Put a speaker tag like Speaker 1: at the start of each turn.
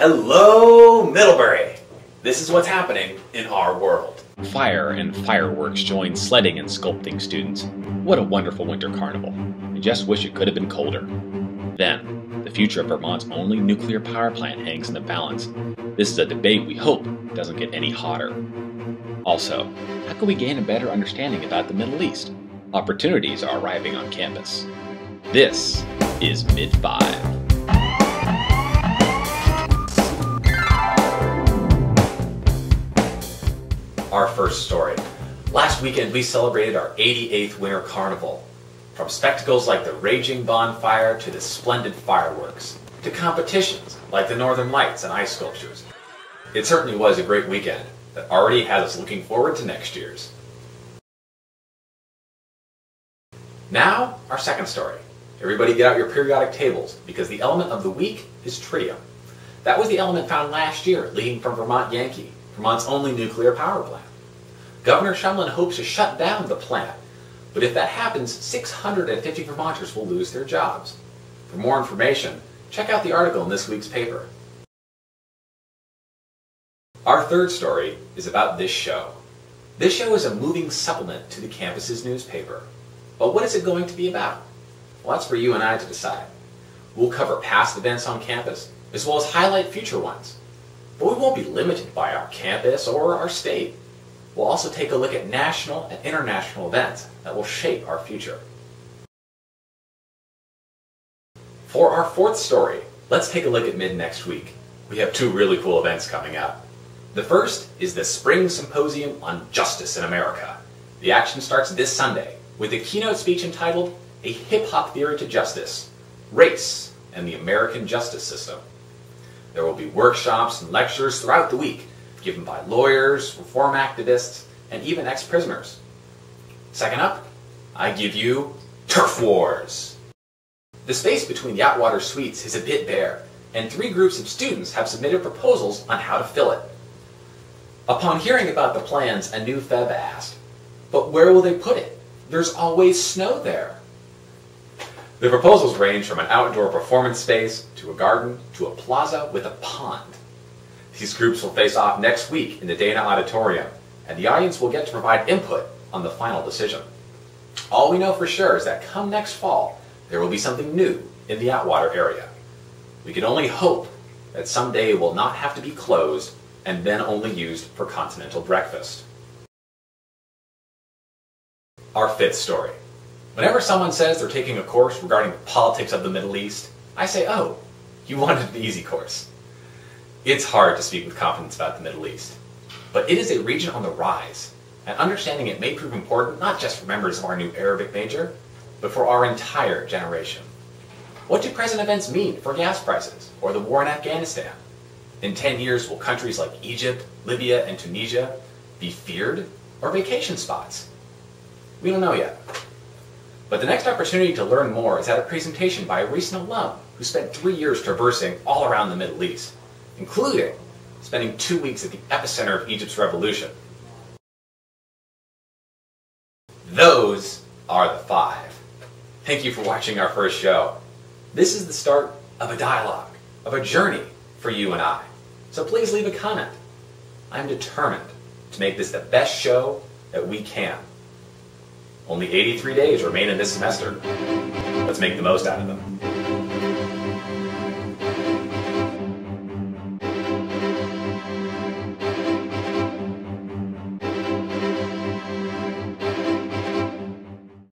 Speaker 1: Hello, Middlebury! This is what's happening in our world.
Speaker 2: Fire and fireworks join sledding and sculpting students. What a wonderful winter carnival. I just wish it could have been colder. Then, the future of Vermont's only nuclear power plant hangs in the balance. This is a debate we hope doesn't get any hotter. Also, how can we gain a better understanding about the Middle East? Opportunities are arriving on campus. This is Midd 5.
Speaker 1: First story. Last weekend we celebrated our 88th Winter Carnival. From spectacles like the raging bonfire to the splendid fireworks, to competitions like the Northern Lights and ice sculptures. It certainly was a great weekend that already has us looking forward to next year's. Now, our second story. Everybody get out your periodic tables because the element of the week is tritium. That was the element found last year, leading from Vermont Yankee, Vermont's only nuclear power plant. Governor Shumlin hopes to shut down the plant, but if that happens, 650 Vermonters will lose their jobs. For more information, check out the article in this week's paper. Our third story is about this show. This show is a moving supplement to the campus's newspaper. But what is it going to be about? Well, that's for you and I to decide. We'll cover past events on campus, as well as highlight future ones. But we won't be limited by our campus or our state. We'll also take a look at national and international events that will shape our future. For our fourth story, let's take a look at Midd next week. We have two really cool events coming up. The first is the Spring Symposium on Justice in America. The action starts this Sunday with a keynote speech entitled A Hip Hop Theory to Justice Race and the American Justice System. There will be workshops and lectures throughout the week given by lawyers, reform activists, and even ex prisoners. Second up, I give you Turf Wars. The space between the Atwater suites is a bit bare, and three groups of students have submitted proposals on how to fill it. Upon hearing about the plans, a new Feb asked, But where will they put it? There's always snow there. The proposals range from an outdoor performance space to a garden to a plaza with a pond. These groups will face off next week in the Dana Auditorium, and the audience will get to provide input on the final decision. All we know for sure is that come next fall, there will be something new in the Atwater area. We can only hope that someday it will not have to be closed and then only used for continental breakfast. Our fifth story. Whenever someone says they're taking a course regarding the politics of the Middle East, I say, oh, you wanted an easy course. It's hard to speak with confidence about the Middle East, but it is a region on the rise, and understanding it may prove important not just for members of our new Arabic major, but for our entire generation. What do present events mean for gas prices or the war in Afghanistan? In 10 years, will countries like Egypt, Libya, and Tunisia be feared or vacation spots? We don't know yet. But the next opportunity to learn more is at a presentation by a recent alum who spent three years traversing all around the Middle East, including spending two weeks at the epicenter of Egypt's revolution. Those are the five. Thank you for watching our first show. This is the start of a dialogue, of a journey for you and I. So please leave a comment. I'm determined to make this the best show that we can. Only 83 days remain in this semester. Let's make the most out of them.